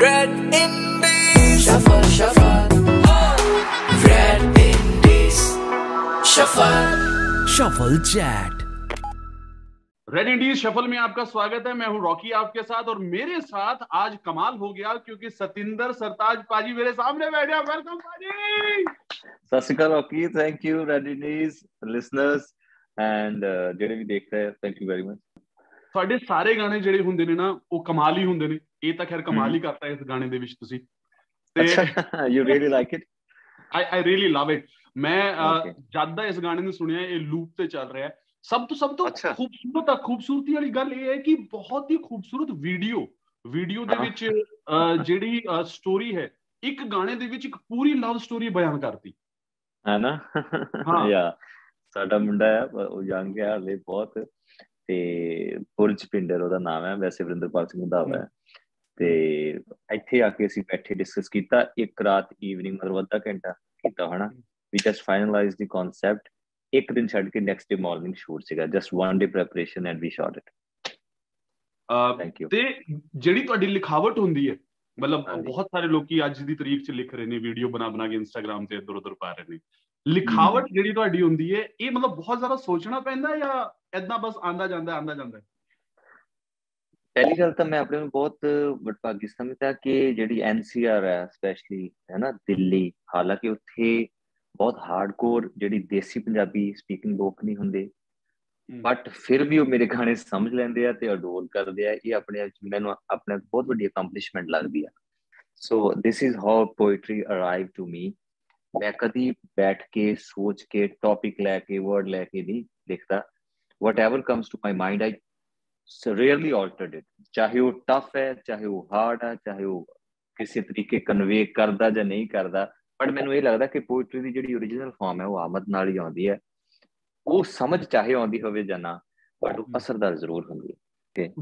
Red Indies. Shuffle, shuffle. Oh. Red Indies. Shuffle. Shuffle Chat. Red Indies Shuffle में आपका स्वागत है। मैं हूँ रॉकी आपके साथ और मेरे साथ आज कमाल हो गया क्योंकि सतिंदर सरताज पाजी मेरे सामने बैठे हैं। वेलकम पाजी। सत Rocky thank you Red Indies listeners and जेडे भी देख रहे हैं थैंक यू वेरी मच ਤੁਹਾਡੇ ਸਾਰੇ ਗਾਣੇ ਜਿਹੜੇ ਹੁੰਦੇ ਨੇ ਨਾ ਉਹ ਕਮਾਲ ਹੀ ਹੁੰਦੇ ਨੇ ਇਹ ਤਾਂ ਖੈਰ ਕਮਾਲ ਹੀ। ਕਰਤਾ ਇਸ ਗਾਣੇ ਦੇ ਵਿੱਚ ਤੁਸੀਂ ਤੇ you really like it I I really love it ਮੈਂ. ਜਦ ਦਾ ਇਸ ਗਾਣੇ ਨੂੰ ਸੁਣਿਆ ਇਹ ਲੂਪ ਤੇ ਚੱਲ ਰਿਹਾ ਸਭ ਤੋਂ ਸਭ ਤੋਂ। ਖੂਬਸੂਰਤ ਆ ਖੂਬਸੂਰਤੀ ਵਾਲੀ ਗੱਲ ਇਹ ਹੈ ਕਿ ਬਹੁਤ ਹੀ ਖੂਬਸੂਰਤ ਵੀਡੀਓ ਵੀਡੀਓ ਦੇ। ਵਿੱਚ ਜਿਹੜੀ ਸਟੋਰੀ ਹੈ ਇੱਕ ਗਾਣੇ ਦੇ ਵਿੱਚ ਇੱਕ ਪੂਰੀ ਲਵ ਸਟੋਰੀ ਬਿਆਨ ਕਰਤੀ ਹੈ ਨਾ ਹਾਂ। ਯਾ ਸਾਡਾ ਮੁੰਡਾ ਹੈ ਉਹ ਯੰਗ ਹੈ ਹਲੇ ਬਹੁਤ ਤੇ ਪੁਰਜ ਪਿੰਡਰ ਉਹਦਾ ਨਾਮ ਹੈ ਵੈਸੇ ਵਰਿੰਦਰਪਾਲ ਸਿੰਘ ਦਾ ਹੈ ਤੇ ਇੱਥੇ ਆ ਕੇ ਅਸੀਂ ਬੈਠੇ ਡਿਸਕਸ ਕੀਤਾ ਇੱਕ ਰਾਤ ਈਵਨਿੰਗ ਮਤਲਬ ਅੱਧਾ ਘੰਟਾ ਕੀਤਾ ਹਨਾ ਵੀ ਜਸਟ ਫਾਈਨਲਾਈਜ਼ ਦੀ ਕਨਸੈਪਟ ਇੱਕ ਦਿਨ ਛੱਡ ਕੇ ਨੈਕਸਟ ਡੇ ਮਾਰਨਿੰਗ ਸ਼ੂਟ ਸੀਗਾ। Just one day preparation and we shot it thank you ਤੇ ਜਿਹੜੀ ਤੁਹਾਡੀ ਲਿਖਾਵਟ ਹੁੰਦੀ ਹੈ ਮਤਲਬ। ਬਹੁਤ ਸਾਰੇ ਲੋਕੀ ਅੱਜ ਦੀ ਤਰੀਕ 'ਚ ਲਿਖ ਰਹੇ ਨੇ ਵੀਡੀਓ ਬਣਾ ਬਣਾ ਕੇ ਇੰਸਟਾਗ੍ਰam ਤੇ ਇੱਧਰ ਉੱਧਰ ਪਾ ਰਹੇ ਨੇ। ਲਿਖਾਵਟ ਜਿਹੜੀ ਤੁਹਾਡੀ ਹੁੰਦੀ ਹੈ ਇਹ ਮਤਲਬ ਬਹੁਤ ਜ਼ਿਆਦਾ ਸੋਚਣਾ ਪੈਂਦਾ ਜਾਂ ਐਦਾਂ ਬਸ ਆਂਦਾ ਜਾਂਦਾ ਆਂਦਾ ਜਾਂਦਾ? ਪਹਿਲੀ ਗੱਲ ਤਾਂ ਮੈਂ ਆਪਣੇ ਨੂੰ ਬਹੁਤ ਵਡਭਾਗੀ ਸਮਝਦਾ ਕਿ ਜਿਹੜੀ ਐਨਸੀਆਰ ਹੈ ਸਪੈਸ਼ਲੀ ਹੈ ਨਾ ਦਿੱਲੀ ਹਾਲਾਂਕਿ ਉੱਥੇ ਬਹੁਤ ਹਾਰਡਕੋਰ ਜਿਹੜੀ ਦੇਸੀ ਪੰਜਾਬੀ ਸਪੀਕਿੰਗ ਲੋਕ ਨਹੀਂ ਹੁੰਦੇ। ਬਟ ਫਿਰ ਵੀ ਉਹ ਮੇਰੇ ਗਾਣੇ ਸਮਝ ਲੈਂਦੇ ਆ ਤੇ ਅਡੋਰ ਕਰਦੇ ਆ ਇਹ ਆਪਣੇ ਆਪ 'ਚ ਮੈਨੂੰ ਆਪਣੇ ਬਹੁਤ ਵੱਡੀ ਅਕੰਪਲਿਸ਼ਮੈਂਟ ਲੱਗਦੀ ਆ। So this is how poetry arrive to me ਮੈਂ ਕਦੀ ਬੈਠ ਕੇ ਸੋਚ ਕੇ ਟੌਪਿਕ ਲੈ ਕੇ ਵਰਡ ਲੈ ਕੇ ਨਹੀਂ ਲਿਖਦਾ whatever comes to my mind i so rarely altered it. ਚਾਹੇ ਉਹ ਟਫ ਹੈ ਚਾਹੇ ਉਹ ਹਾਰਡ ਹੈ ਚਾਹੇ ਉਹ ਕਿਸੇ ਤਰੀਕੇ ਕਨਵੇ ਕਰਦਾ ਜਾਂ ਨਹੀਂ ਕਰਦਾ ਬਟ ਮੈਨੂੰ ਇਹ ਲੱਗਦਾ ਕਿ ਪੋਇਟਰੀ ਦੀ ਜਿਹੜੀ origignal ਫਾਰਮ ਹੈ ਉਹ ਆਮਦ ਨਾਲ ਹੀ ਆਉਂਦੀ ਹੈ। ਉਹ ਸਮਝ ਚਾਹੇ ਆਉਂਦੀ ਹੋਵੇ ਜਾਂ ਨਾ ਬਟ ਉਹ ਅਸਰਦਾਰ ਜ਼ਰੂਰ ਹੁੰਦੀ ਹੈ।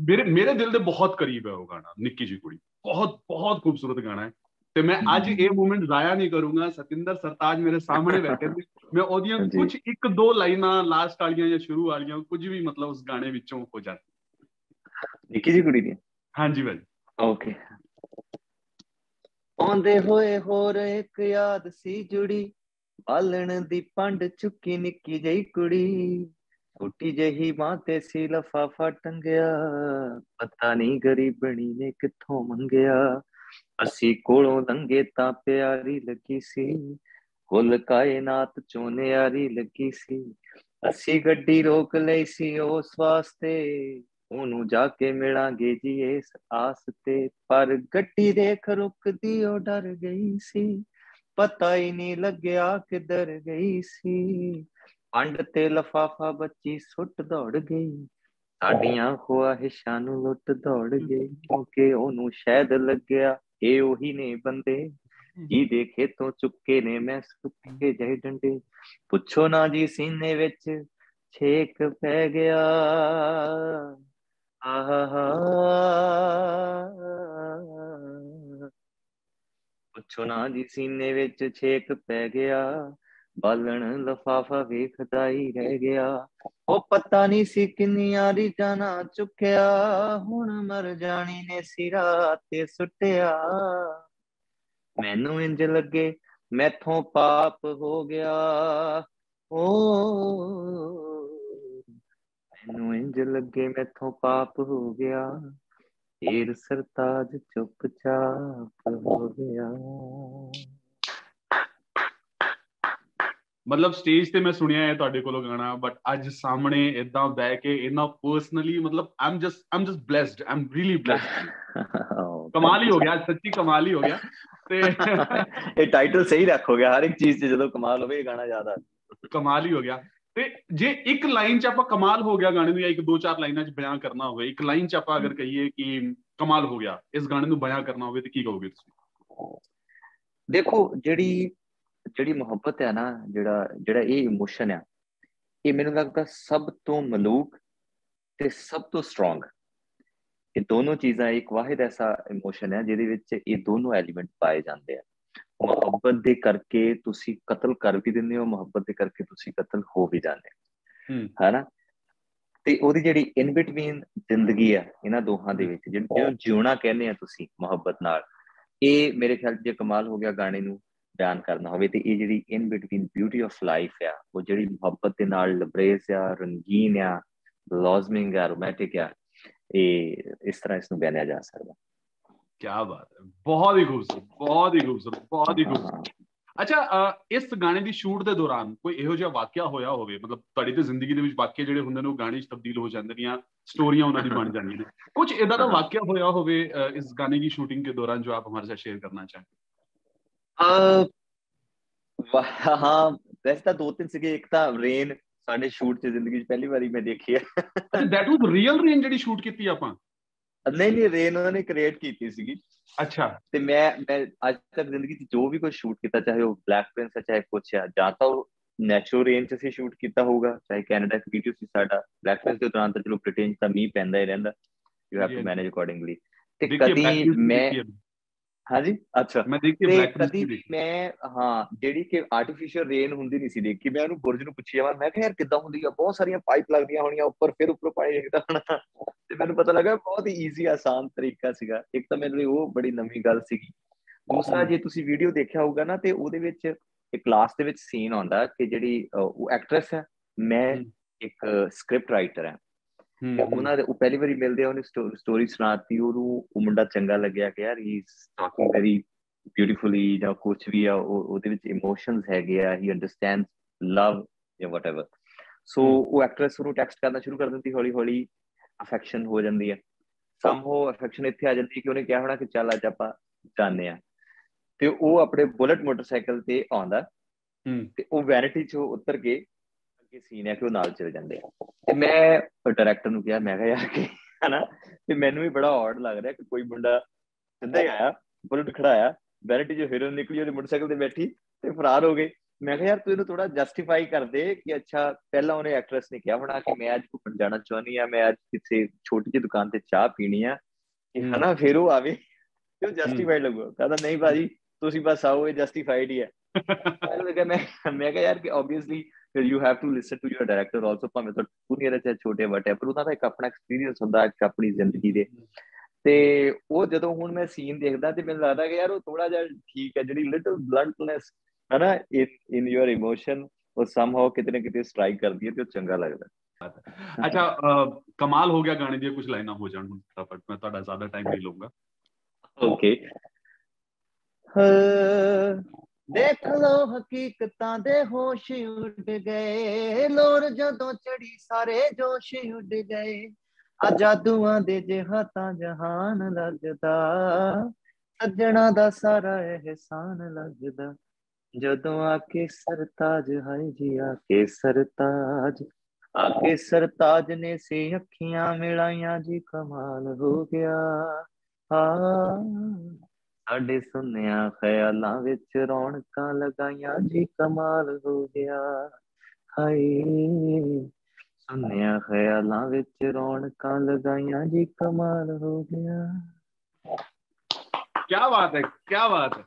ਮੇਰੇ ਮੇਰੇ ਦਿਲ ਦੇ ਬਹੁਤ ਕਰੀਬ ਹੈ ਉਹ ਗਾਣਾ ਨਿੱਕੀ ਜੀ ਕੁੜੀ। ਬਹੁਤ ਬਹੁਤ ਖੂਬਸੂਰਤ ਗਾਣਾ ਹੈ। ਤੇ ਮੈਂ ਅੱਜ ਇਹ ਮੂਮੈਂਟ ਜ਼ਾਇਆ ਨਹੀਂ ਕਰੂੰਗਾ ਸਤਿੰਦਰ ਸਰਤਾਜ ਮੇਰੇ ਸਾਹਮਣੇ ਬੈਠੇ ਨੇ ਮੈਂ ਉਹਦੀਆਂ ਹਾਂਜੀ। ਕੁਝ ਇੱਕ ਦੋ ਲਾਈਨਾਂ ਲਾਸਟ ਵਾਲੀਆਂ ਜਾਂ ਸ਼ੁਰੂ ਵਾਲੀਆਂ ਕੁਝ ਵੀ ਮਤਲਬ ਉਸ ਗਾਣੇ ਵਿੱਚੋਂ ਹੋ ਜਾਣ ਨਿੱਕੀ ਜੀ ਕੁੜੀ ਦੀ ਹਾਂਜੀ ਭਾਈ ਓਕੇ ਆਉਂਦੇ ਹੋਏ ਹੋਰ ਇੱਕ ਯਾਦ ਸੀ ਜੁੜੀ ਬਾਲਣ ਦੀ ਪੰਡ ਚੁੱਕੀ ਨਿੱਕੀ ਜਿਹੀ ਕੁੜੀ ਛੋਟੀ ਜਿਹੀ ਬਾਂਹ ਤੇ ਸੀ ਲਫਾਫਾ ਟੰਗਿਆ ਪਤਾ ਨਹੀਂ ਗਰੀਬਣੀ ਨੇ ਕਿੱਥੋਂ ਮੰਗਿਆ ਅਸੀਂ ਕੋਲੋਂ ਲੰਗੇ ਤਾਂ ਪਿਆਰੀ ਲੱਗੀ ਸੀ। ਕੁੱਲ ਕਾਇਨਾਤ ਚੋਂ ਨਿਆਰੀ ਲੱਗੀ ਸੀ। ਅਸੀਂ ਗੱਡੀ ਰੋਕ ਲਈ ਸੀ ਉਸ ਵਾਸਤੇ। ਉਹਨੂੰ ਜਾ ਕੇ ਮਿਲਾਂਗੇ ਜੀ ਇਸ ਆਸ ਤੇ। ਪਰ ਗੱਡੀ ਦੇਖ ਰੁਕਦੀ ਉਹ ਡਰ ਗਈ ਸੀ। ਪਤਾ ਹੀ ਨਹੀਂ ਲੱਗਿਆ ਕਿੱਧਰ ਗਈ ਸੀ। ਪੰਡ ਤੇ ਲਫਾਫਾ ਬੱਚੀ ਸੁੱਟ ਦੌੜ ਗਈ। ਸਾਡੀਆਂ ਖੁਆਹਿਸ਼ਾਂ ਨੂੰ ਲੁੱਟ ਦੌੜ ਗਈ ਕਿਉਂਕਿ ਉਹਨੂੰ ਸ਼ਾਇਦ ਲੱਗਿਆ, ਇਹ ਉਹੀ ਨੇ ਬੰਦੇ ਜਿਹਦੇ ਖੇਤੋਂ ਚੁੱਕੇ ਨੇ ਮੈਂ ਸੁੱਕੇ ਜਿਹੇ ਡੰਡੇ। ਪੁੱਛੋ ਨਾ ਜੀ ਸੀਨੇ ਵਿੱਚ, ਛੇਕ ਪੈ ਗਿਆ। ਆਹਾ ਪੁੱਛੋ ਨਾ ਜੀ ਸੀਨੇ ਵਿੱਚ ਛੇਕ ਪੈ ਗਿਆ। ਬਾਲਣ ਲਫਾਫਾ ਵੇਖਦਾ ਹੀ ਰਹਿ ਗਿਆ। ਉਹ ਪਤਾ ਨਹੀਂ ਸੀ ਕਿੰਨੀਆਂ ਰੀਤਾਂ ਚੁੱਕਿਆ। ਹੁਣ ਮਰ ਜਾਣੀ ਨੇ ਸਿਰਾ ਤੇ ਸੁੱਟਿਆ। ਮੈਨੂੰ ਇੰਜ ਲੱਗੇ, ਮੈਥੋਂ ਪਾਪ ਹੋ ਗਿਆ। ਓ ਮੈਨੂੰ ਇੰਜ ਲੱਗੇ, ਮੈਥੋਂ ਪਾਪ ਹੋ ਗਿਆ। ਢੇਰ ਸਰਤਾਜ ਚੁੱਪਚਾਪ ਹੋ ਗਿਆ। ਮਤਲਬ ਸਟੇਜ ਤੇ ਮੈਂ ਸੁਣਿਆ ਹੈ ਤੁਹਾਡੇ ਕੋਲੋਂ ਗਾਣਾ ਬਟ ਅੱਜ ਸਾਹਮਣੇ ਇਦਾਂ ਬਹਿ ਕੇ ਇਨਾ ਪਰਸਨਲੀ ਮਤਲਬ I'm just I'm just blessed I'm really blessed ਕਮਾਲ ਹੀ ਹੋ ਗਿਆ ਸੱਚੀ ਕਮਾਲ ਹੀ ਹੋ ਗਿਆ। ਤੇ ਇਹ ਟਾਈਟਲ ਸਹੀ ਰੱਖੋਗੇ ਹਰ ਇੱਕ ਚੀਜ਼ 'ਚ ਜਦੋਂ ਕਮਾਲ ਹੋਵੇ ਇਹ ਗਾਣਾ ਜ਼ਿਆਦਾ। ਕਮਾਲ ਹੀ ਹੋ ਗਿਆ। ਤੇ ਜੇ ਇੱਕ ਲਾਈਨ ਚ ਆਪਾਂ ਕਮਾਲ ਹੋ ਗਿਆ ਗਾਣੇ ਨੂੰ ਜਾਂ ਇੱਕ ਦੋ ਚਾਰ ਲਾਈਨਾਂ ਚ ਬਿਆਨ ਕਰਨਾ ਹੋਵੇ ਇੱਕ ਲਾਈਨ ਚ ਆਪਾਂ ਅਗਰ ਕਹੀਏ ਕਿ ਕਮਾਲ ਹੋ ਗਿਆ ਇਸ ਗਾਣੇ ਨੂੰ ਬਿਆਨ ਕਰਨਾ ਹੋਵੇ ਤੇ ਕੀ ਕਹੋਗੇ ਤੁਸੀਂ? ਦੇਖੋ ਜਿਹੜੀ ਜਿਹੜੀ ਮੁਹੱਬਤ ਹੈ ਨਾ ਜਿਹੜਾ ਜਿਹੜਾ ਇਹ ਇਮੋਸ਼ਨ ਆ ਇਹ ਮੈਨੂੰ ਲੱਗਦਾ ਸਭ ਤੋਂ ਮਲੂਕ ਤੇ ਸਭ ਤੋਂ ਸਟਰੋਂਗ ਇਹ ਦੋਨੋਂ ਚੀਜ਼ਾਂ ਇੱਕ ਵਾਹਿਦ ਐਸਾ ਇਮੋਸ਼ਨ ਹੈ ਜਿਹਦੇ ਵਿੱਚ ਇਹ ਦੋਨੋਂ ਐਲੀਮੈਂਟ ਪਾਏ ਜਾਂਦੇ ਆ। ਮੁਹੱਬਤ ਦੇ ਕਰਕੇ ਤੁਸੀਂ ਕਤਲ ਕਰ ਵੀ ਦਿੰਦੇ ਹੋ ਮੁਹੱਬਤ ਦੇ ਕਰਕੇ ਤੁਸੀਂ ਕਤਲ ਹੋ ਵੀ ਜਾਂਦੇ ਹੋ। ਹੂੰ। ਹੈਨਾ? ਤੇ ਉਹਦੀ ਜਿਹੜੀ ਇਨ ਬਿਟਵੀਨ ਜ਼ਿੰਦਗੀ ਆ ਇਹਨਾਂ ਦੋਹਾਂ ਦੇ ਵਿੱਚ ਜਿਹਨੂੰ ਜਿਹਨੂੰ ਜਿਉਣਾ ਕਹਿੰਦੇ ਆ ਤੁਸੀਂ ਮੁਹੱਬਤ ਨਾਲ। ਇਹ ਮੇਰੇ ਖਿਆਲ ਜੇ ਕਮਾਲ ਹੋ ਗਿਆ ਗਾਣੇ ਨੂੰ ਬਿਆਨ ਕਰਨਾ ਹੋਵੇ ਤੇ ਇਹ ਜਿਹੜੀ in between beauty of life ਆ ਉਹ ਜਿਹੜੀ ਮੁਹੱਬਤ ਦੇ ਨਾਲ ਲਬਰੇਜ਼ ਆ ਰੰਗੀਨ ਆ ਲੌਜ਼ਮਿੰਗ ਆ ਰੋਮਾਂਟਿਕ ਆ ਇਹ ਇਸ ਤਰ੍ਹਾਂ ਇਸ ਨੂੰ ਬਿਆਨਿਆ ਜਾ ਸਕਦਾ। ਕੀ ਬਾਤ ਹੈ। ਬਹੁਤ ਹੀ ਖੂਬਸੂਰਤ ਬਹੁਤ ਹੀ ਖੂਬਸੂਰਤ ਬਹੁਤ ਹੀ ਖੂਬਸੂਰਤ। ਅੱਛਾ ਇਸ ਗਾਣੇ ਦੀ ਸ਼ੂਟ ਦੇ ਦੌਰਾਨ ਕੋਈ ਇਹੋ ਜਿਹਾ ਵਾਕਿਆ ਹੋਇਆ ਹੋਵੇ? ਮਤਲਬ ਤੁਹਾਡੀ ਤੇ ਜ਼ਿੰਦਗੀ ਦੇ ਵਿੱਚ ਵਾਕਿਆ ਜਿਹੜੇ ਹੁੰਦੇ ਨੇ ਉਹ ਗਾਣੇ 'ਚ ਤਬਦੀਲ ਹੋ ਜਾਂਦੇ ਨੇ ਜਾਂ ਸਟੋਰੀਆਂ ਉਹਨਾਂ ਦੀ ਬਣ ਜਾਂਦੀਆਂ ਨੇ। ਕੁਝ ਇਦਾਂ ਦਾ ਵਾਕਿਆ ਹੋਇਆ ਹੋਵੇ ਇਸ ਗਾਣੇ ਦੀ ਸ਼ੂਟਿੰਗ ਦੇ ਦੌਰਾਨ ਜੋ ਆਪ ਹਮਾਰੇ ਸਾਥ ਸ਼ੇਅਰ ਕਰਨਾ ਚਾਹते ਅ ਹਾਂ ਵੈਸੇ ਤਾਂ ਦੋ ਤਿੰਨ ਸੀਗੇ ਇੱਕ ਤਾਂ ਰੇਨ ਸਾਡੇ ਸ਼ੂਟ 'ਚ ਜ਼ਿੰਦਗੀ 'ਚ ਪਹਿਲੀ ਵਾਰੀ ਮੈਂ ਦੇਖੀ ਹੈ ਦੈਟ ਵਾਸ ਰੀਅਲ ਰੇਨ ਜਿਹੜੀ ਸ਼ੂਟ ਕੀਤੀ ਆਪਾਂ? ਨਹੀਂ ਨਹੀਂ ਰੇਨ ਉਹਨਾਂ ਨੇ ਕ੍ਰੀਏਟ ਕੀਤੀ ਸੀਗੀ। ਅੱਛਾ। ਤੇ ਮੈਂ ਮੈਂ ਅੱਜ ਤੱਕ ਜ਼ਿੰਦਗੀ 'ਚ ਜੋ ਵੀ ਕੁਝ ਸ਼ੂਟ ਕੀਤਾ ਚਾਹੇ ਉਹ ਬਲੈਕ ਪ੍ਰਿੰਸ ਹੈ ਚਾਹੇ ਕੁਛ ਹੈ ਜਾਂ ਤਾਂ ਉਹ ਨੈਚੁਰਲ ਰੇਂਜ 'ਚ ਅਸੀਂ ਸ਼ੂਟ ਕੀਤਾ ਹੋਊਗਾ ਚਾਹੇ ਕੈਨੇਡਾ 'ਚ ਵੀਡੀਓ ਸੀ ਸਾਡਾ ਬਲੈਕ ਪ੍ਰਿੰਸ ਦੇ ਦੌਰਾਨ ਤਾਂ ਚਲੋ ਬ੍ਰਿਟੇਨ 'ਚ ਤਾਂ ਮੀਂਹ ਪੈਂਦਾ ਹੀ ਰਹਿੰਦਾ you have to manage accordingly ਤੇ ਕਦੀ ਮੈਂ ਹਾਂਜੀ? ਅੱਛਾ। ਮੈਂ ਦੇਖੀ ਬਲੈਕ ਕਦੀ ਮੈਂ ਹਾਂ ਜਿਹੜੀ ਕਿ ਆਰਟੀਫੀਸ਼ੀਅਲ ਰੇਨ ਹੁੰਦੀ ਨਹੀਂ ਸੀ ਦੇਖੀ ਮੈਂ ਉਹਨੂੰ ਬੁਰਜ ਨੂੰ ਪੁੱਛਿਆ ਮੈਂ ਮੈਂ ਕਿਹਾ ਯਾਰ ਕਿੱਦਾਂ ਹੁੰਦੀ ਆ? ਬਹੁਤ ਸਾਰੀਆਂ ਪਾਈਪ ਲੱਗਦੀਆਂ ਹੋਣੀਆਂ ਉੱਪਰ ਫਿਰ ਉੱਪਰ ਪਾਣੀ ਡਿੱਗਦਾ ਹੋਣਾ। ਤੇ ਮੈਨੂੰ ਪਤਾ ਲੱਗਾ ਬਹੁਤ ਹੀ ਈਜ਼ੀ ਆਸਾਨ ਤਰੀਕਾ ਸੀਗਾ। ਇੱਕ ਤਾਂ ਮੇਰੇ ਲਈ ਉਹ ਬੜੀ ਨਵੀਂ ਗੱਲ ਸੀਗੀ। ਦੂਸਰਾ ਜੇ ਤੁਸੀਂ ਵੀਡੀਓ ਦੇਖਿਆ ਹੋਊਗਾ ਨਾ ਤੇ ਉਹਦੇ ਵਿੱਚ ਇੱਕ ਕਲਾਸ ਦੇ ਵਿੱਚ ਸੀਨ ਆਉਂਦਾ ਕਿ ਜਿਹੜੀ ਉਹ ਐਕਟਰੈਸ ਹੈ ਮੈਂ ਇੱਕ ਸਕ੍ਰਿਪਟ ਰਾਈਟਰ ਹਾਂ। ਉਹਨਾਂ ਦੇ ਉਹ ਪਹਿਲੀ ਵਾਰੀ ਮਿਲਦੇ ਆ ਉਹਨੇ ਸਟੋਰੀ ਸੁਣਾਤੀ ਉਹਨੂੰ ਉਹ ਮੁੰਡਾ ਚੰਗਾ ਲੱਗਿਆ ਕਿ ਯਾਰ ਹੀ ਟਾਕਿੰਗ ਵੈਰੀ ਬਿਊਟੀਫੁਲੀ ਜਾਂ ਕੁਝ ਵੀ ਆ ਉਹਦੇ ਵਿੱਚ ਇਮੋਸ਼ਨਸ ਹੈਗੇ ਆ ਹੀ ਅੰਡਰਸਟੈਂਡਸ ਲਵ ਜਾਂ ਵਟਐਵਰ ਸੋ ਉਹ ਐਕਟਰੈਸ ਨੂੰ ਟੈਕਸਟ ਕਰਨਾ ਸ਼ੁਰੂ ਕਰ ਦਿੰਦੀ ਹੌਲੀ ਹੌਲੀ ਅਫੈਕਸ਼ਨ ਹੋ ਜਾਂਦੀ ਹੈ ਸਮਹੋ ਅਫੈਕਸ਼ਨ ਇੱਥੇ ਆ ਜਾਂਦੀ ਕਿ ਉਹਨੇ ਕਿਹਾ ਹੋਣਾ ਕਿ ਚੱਲ ਅੱਜ ਆਪਾਂ ਜਾਣੇ ਆ। ਤੇ ਉਹ ਆਪਣੇ ਬੁਲਟ ਮੋਟਰਸਾਈਕਲ ਤੇ ਆਉਂਦਾ ਤੇ ਉਹ ਵੈਨਿਟੀ ਚੋਂ ਉਤਰ ਕੇ ਅੱਗੇ ਸੀਨ ਹੈ ਕਿ ਉਹ ਨਾਲ ਚਲੇ ਜਾਂਦੇ ਆ। ਤੇ ਮੈਂ ਡਾਇਰੈਕਟਰ ਨੂੰ ਕਿਹਾ ਮੈਂ ਕਿਹਾ ਯਾਰ ਕਿ ਹਨਾ ਤੇ ਮੈਨੂੰ ਵੀ ਬੜਾ ਔਡ ਲੱਗ ਰਿਹਾ ਕਿ ਕੋਈ ਮੁੰਡਾ ਸਿੱਧਾ ਹੀ ਆਇਆ ਬੁਲਟ ਖੜਾਇਆ ਵੈਨਿਟੀ ਜੋ ਹੀਰੋਇਨ ਨਿਕਲੀ ਉਹਦੇ ਮੋਟਰਸਾਈਕਲ ਤੇ ਬੈਠੀ ਤੇ ਫਰਾਰ ਹੋ ਗਏ ਮੈਂ ਕਿਹਾ ਯਾਰ ਤੂੰ ਇਹਨੂੰ ਥੋੜਾ ਜਸਟੀਫਾਈ ਕਰ ਦੇ ਕਿ ਅੱਛਾ ਪਹਿਲਾਂ ਉਹਨੇ ਐਕਟਰੈਸ ਨੇ ਕਿਹਾ ਹੋਣਾ ਕਿ ਮੈਂ ਅੱਜ ਘੁੰਮਣ ਜਾਣਾ ਚਾਹੁੰਦੀ ਆ ਮੈਂ ਅੱਜ ਕਿਸੇ ਛੋਟੀ ਜਿਹੀ ਦੁਕਾਨ ਤੇ ਚਾਹ ਪੀਣੀ ਆ ਕਿ ਹਨਾ ਫਿਰ ਉਹ ਆਵੇ ਤੇ ਉਹ ਜਸਟੀਫਾਈਡ ਲੱਗੂਗਾ। ਕਹਿੰਦਾ ਨਹੀਂ ਬਾਜੀ ਤੁਸੀਂ ਬਸ ਆਓ ਇਹ ਜਸਟੀਫਾਈਡ ਹੀ ਹੈ ਮੈਂ ਕਿਹਾ ਯਾਰ ਕਿ ਆਬਵੀਅਸਲੀ ਫਿਰ you have to listen to your director also ਭਾਵੇਂ ਤਾਂ ਪੂਰੀ ਚਾਹੇ ਛੋਟੇ ਵੱਡੇ ਪਰ ਉਹਦਾ ਇੱਕ ਆਪਣਾ ਐਕਸਪੀਰੀਅੰਸ ਹੁੰਦਾ ਇੱਕ ਆਪਣੀ ਜ਼ਿੰਦਗੀ ਦੇ। ਤੇ ਉਹ ਜਦੋਂ ਹੁਣ ਮੈਂ ਸੀਨ ਦੇਖਦਾ ਤੇ ਮੈਨੂੰ ਲੱਗਦਾ ਕਿ ਯਾਰ ਉਹ ਥੋੜਾ ਜਿਹਾ ਠੀਕ ਹੈ ਜਿਹੜੀ ਲਿਟਲ ਬਲੰਟਨੈਸ ਹੈ ਨਾ ਇਨ ਯੂਰ ਇਮੋਸ਼ਨ ਉਹ ਸਮਹਾਉ ਕਿਤੇ ਨਾ ਕਿਤੇ ਸਟ੍ਰਾਈਕ ਕਰਦੀ ਹੈ ਤੇ ਉਹ ਚੰਗਾ ਲੱਗਦਾ। ਅੱਛਾ ਕਮਾਲ ਹੋ ਗਿਆ ਗਾਣੇ ਦੀਆਂ ਕੁਝ ਲਾਈਨਾਂ ਹੋ ਜਾਣ ਹੁਣ ਫਟਾਫਟ ਮੈਂ ਤੁਹਾਡਾ ਜ਼ਿਆਦਾ ਟਾਈਮ ਨਹੀਂ ਲਵਾਂਗਾ ਓਕੇ ਦੇਖ ਲੋ ਹਕੀਕਤਾਂ ਦੇ ਹੋਸ਼ ਉੱਡ ਗਏ। ਲੋਰ ਜਦੋਂ ਚੜੀ ਸਾਰੇ ਜੋਸ਼ ਉੱਡ ਗਏ। ਆ ਜਾਦੂਆਂ ਦੇ ਜਿਹਾਤਾਂ ਜਹਾਨ ਲੱਗਦਾ। ਸੱਜਣਾ ਦਾ ਸਾਰਾ ਇਹਸਾਨ ਲੱਗਦਾ। ਜਦੋਂ ਆ ਕੇ ਸਰਤਾਜ ਹੈ ਜੀ, ਆ ਕੇ ਸਰਤਾਜ। ਆ ਕੇ ਸਰਤਾਜ ਨੇ ਸੇ ਅੱਖੀਆਂ ਮਿਲਾਈਆਂ ਜੀ, ਕਮਾਲ ਹੋ ਗਿਆ। ਆ ਸਾਡੇ ਸੁਨਿਆ ਖਿਆਲਾਂ ਵਿੱਚ ਰੌਣਕਾਂ ਲਗਾਈਆਂ ਜੀ, ਕਮਾਲ ਹੋ ਗਿਆ। ਹਾਏ ਸੁਨਿਆ ਖਿਆਲਾਂ ਵਿੱਚ ਰੌਣਕਾਂ ਲਗਾਈਆਂ ਜੀ, ਕਮਾਲ ਹੋ ਗਿਆ। ਕੀ ਬਾਤ ਹੈ ਕੀ ਬਾਤ ਹੈ।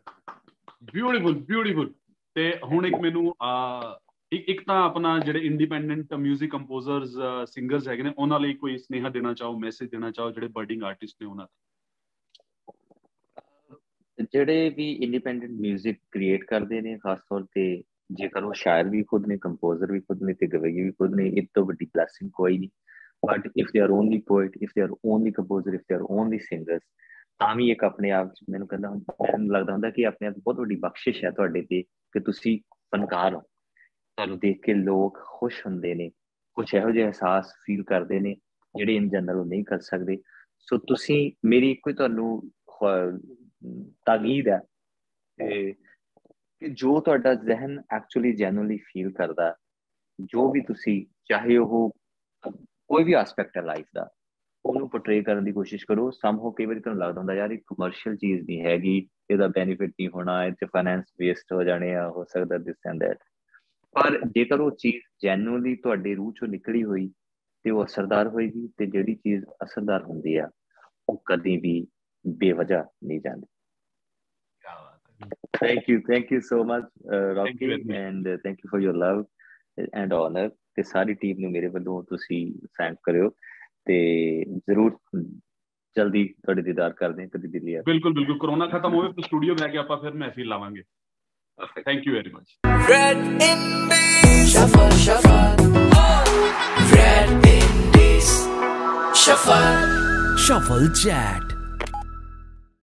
ਬਿਊਟੀਫੁਲ ਬਿਊਟੀਫੁਲ ਤੇ ਹੁਣ ਇੱਕ ਮੈਨੂੰ ਇੱਕ ਇੱਕ ਤਾਂ ਆਪਣਾ ਜਿਹੜੇ ਇੰਡੀਪੈਂਡੈਂਟ 뮤직 ਕੰਪੋਜ਼ਰਸ ਸਿੰਗਰਸ ਹੈਗੇ ਨੇ, ਉਹਨਾਂ ਲਈ ਕੋਈ ਸਨੇਹਾ ਦੇਣਾ ਚਾਹੋ ਮੈਸੇਜ ਦੇਣਾ ਚਾਹੋ, ਜਿਹੜੇ ਬਰਡਿੰਗ ਆਰਟਿਸਟ ਨੇ ਉਹਨਾਂ ਜਿਹੜੇ ਵੀ ਇੰਡੀਪੈਂਡੈਂਟ 뮤직 ਕ੍ਰੀਏਟ ਕਰਦੇ ਨੇ, ਖਾਸ ਤੌਰ ਤੇ ਜੇਕਰ ਉਹ ਸ਼ਾਇਰ ਵੀ ਖੁਦ ਨੇ ਕੰਪੋਜ਼ਰ ਵੀ ਖੁਦ ਨੇ ਤੇ ਗਵਈ ਵੀ ਖੁਦ ਨੇ, ਇਹ ਤੋਂ ਵੱਡੀ ਬਲੇਸਿੰਗ ਕੋਈ ਨਹੀਂ। But if they are only poet if they are only composer if they are only singers ਤਾਂ ਵੀ ਇੱਕ ਆਪਣੇ ਆਪ ਚ ਮੈਨੂੰ ਕਹਿੰਦਾ ਮੈਨੂੰ ਲੱਗਦਾ ਹੁੰਦਾ ਕਿ ਆਪਣੇ ਆਪ ਬਹੁਤ ਵੱਡੀ ਬਖਸ਼ਿਸ਼ ਹੈ ਤੁਹਾਡੇ ਤੇ ਕਿ ਤੁਸੀਂ ਫਨਕਾਰ ਹੋ। ਤੁਹਾਨੂੰ ਦੇਖ ਕੇ ਲੋਕ ਖੁਸ਼ ਹੁੰਦੇ ਨੇ ਕੁਝ ਇਹੋ ਜਿਹੇ ਅਹਿਸਾਸ ਫੀਲ ਕਰਦੇ ਨੇ, ਜਿਹੜੇ ਇਨ ਜਨਰਲ ਨਹੀਂ ਕਰ ਸਕਦੇ। ਸੋ ਤੁਸੀਂ, ਮੇਰੀ ਕੋਈ ਤੁਹਾਨੂੰ ਤਾਗੀਦ ਹੈ ਕਿ ਜੋ ਤੁਹਾਡਾ ਜ਼ਿਹਨ ਐਕਚੁਅਲੀ ਜੈਨੂਅਲੀ ਫੀਲ ਕਰਦਾ ਜੋ ਵੀ ਤੁਸੀਂ ਚਾਹੇ ਉਹ ਕੋਈ ਵੀ ਐਸਪੈਕਟ ਹੈ ਲਾਈਫ ਦਾ ਉਹਨੂੰ ਪੋਰਟਰੇ ਕਰਨ ਦੀ ਕੋਸ਼ਿਸ਼ ਕਰੋ। ਸਮਹੋ ਕਈ ਵਾਰੀ ਤੁਹਾਨੂੰ ਲੱਗਦਾ ਹੁੰਦਾ ਯਾਰ ਇਹ ਕਮਰਸ਼ੀਅਲ ਚੀਜ਼ ਨਹੀਂ ਹੈਗੀ ਇਹਦਾ ਬੈਨੀਫਿਟ ਨਹੀਂ ਹੋਣਾ ਇਹ ਤੇ ਫਾਈਨੈਂਸ ਵੇਸਟ ਹੋ ਜਾਣੇ ਆ ਹੋ ਸਕਦਾ ਦਿਸ ਐਂਡ ਦੈਟ ਪਰ ਜੇਕਰ ਉਹ ਚੀਜ਼ ਜੈਨੂਅਲੀ ਤੁਹਾਡੇ ਰੂਹ ਚੋਂ ਨਿਕਲੀ ਹੋਈ ਤੇ ਉਹ ਅਸਰਦਾਰ ਹੋਏਗੀ ਤੇ ਜਿਹੜੀ ਚੀਜ਼ ਅਸਰਦਾਰ ਹੁੰਦੀ ਆ ਉਹ ਕਦੀ ਵੀ ਬੇਵਜ੍ਹਾ ਨਹੀਂ ਜਾਂਦੀ thank you thank you so much uh, Rocky and uh, thank you for your love and honor ਤੇ ਸਾਰੀ ਟੀਮ ਨੂੰ ਮੇਰੇ ਵੱਲੋਂ ਤੁਸੀਂ ਥੈਂਕ ਕਰਿਓ ਤੇ ਜ਼ਰੂਰ ਜਲਦੀ ਤੁਹਾਡੇ ਦੀਦਾਰ ਕਰਦੇ ਹਾਂ ਕਦੀ ਦਿੱਲੀ ਆ ਬਿਲਕੁਲ ਬਿਲਕੁਲ ਕਰੋਨਾ ਖਤਮ ਹੋਵੇ ਤਾਂ ਸਟੂਡੀਓ ਬੈ ਕੇ ਆਪਾਂ ਫਿਰ ਮਹਿਫਿਲ ਲਾਵਾਂਗੇ thank you very much Red Indies. Shuffle, shuffle. Red Indies. Shuffle. Shuffle Chat.